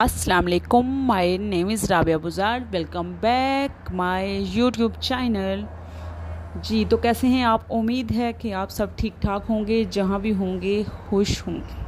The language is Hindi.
अस्सलाम my name is Rabia Buzar welcome back my YouTube channel जी तो कैसे हैं आप? उम्मीद है कि आप सब ठीक ठाक होंगे, जहाँ भी होंगे, खुश होंगे।